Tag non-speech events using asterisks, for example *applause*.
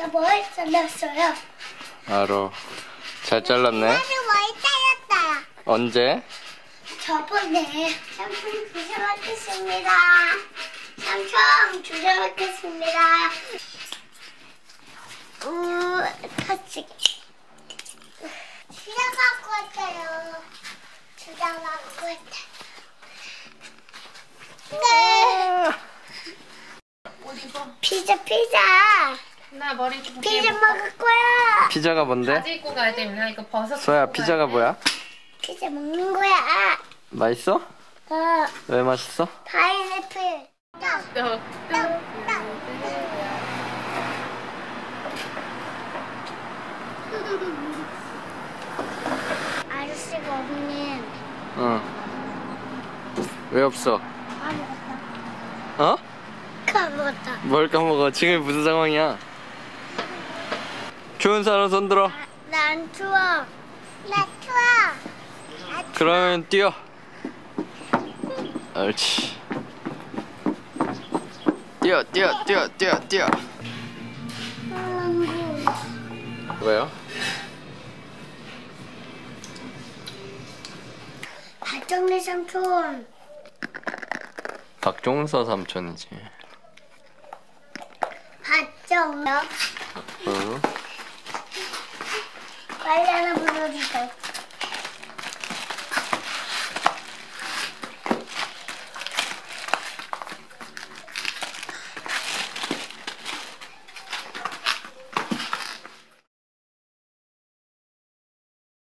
나 머리 잘랐어요. 알어. 잘 잘랐네. 나도 머리 잘랐어요. 언제? 저번에 삼촌 주셔먹겠습니다. 삼촌 주셔먹겠습니다. 우, 터치. 주장 갖고 왔어요. 주장 갖고 왔다. 네. 피자, 피자. 나 머리 좀 피자 먹을 거야. 피자가 뭔데? 바지 입고 가야 되나? 이거 벗어. 소야 피자가 뭐야? 피자 먹는 거야. 맛있어? 어, 왜 맛있어? 파인애플. 딱, 딱. *laughs* 아저씨가 없는 응. 왜 없어? 까먹었다. 어? 까먹었다. 뭘 까먹어? 지금 무슨 상황이야? 추운 사람 손 들어. 난 추워. 나 추워. 나 추워. 그러면 뛰어. 옳지. 뛰어, 뛰어, 뛰어, 뛰어, 뛰어. 왜요? 박정리 삼촌. 박종서 삼촌이지. 박정력. 응. А я буду читать.